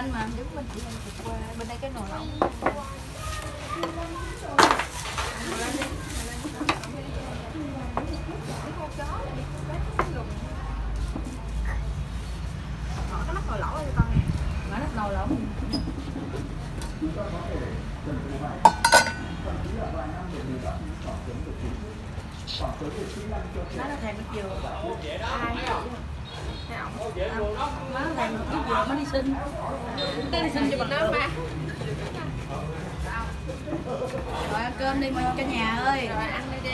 canh mà đúng mình chỉ thịt qua, bên đây cái nồi lẩu. Mở cái nắp nồi lẩu cho con nó thèm nước dừa mới đi xin. Cái đi xin cho bằng Nó ba. Rồi ăn cơm đi mọi cả nhà ơi. Rồi ăn đi